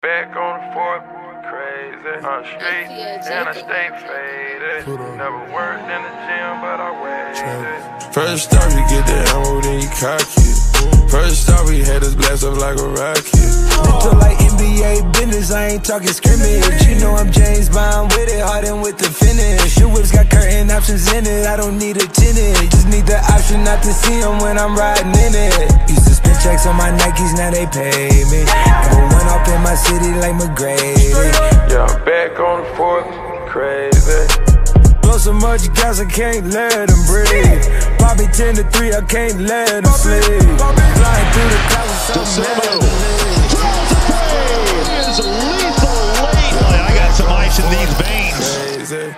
Back on the fourth, crazy. On the street, and I stay faded. Never worked in the gym, but I waited. First off, you get the ammo, then you cock it. First off, we had us blast up like a rocket. Mental like NBA business, I ain't talking scrimmage. You know I'm James Bond with it, hardened with the finish. Your whip's got curtain options in it, I don't need a tenant. Just need the option not to see them when I'm riding in it. Used to spend checks on my Nikes, now they pay me. Never went off in my city like McGrady. Yeah, I'm back on the fourth, crazy. Blow so much gas, I can't let them breathe. Bobby 10 to 3, I can't let them sleep. Flying through the clouds, something DeSoto. madly. Throws. Is lethal late. Boy, I got some ice in these veins. Crazy.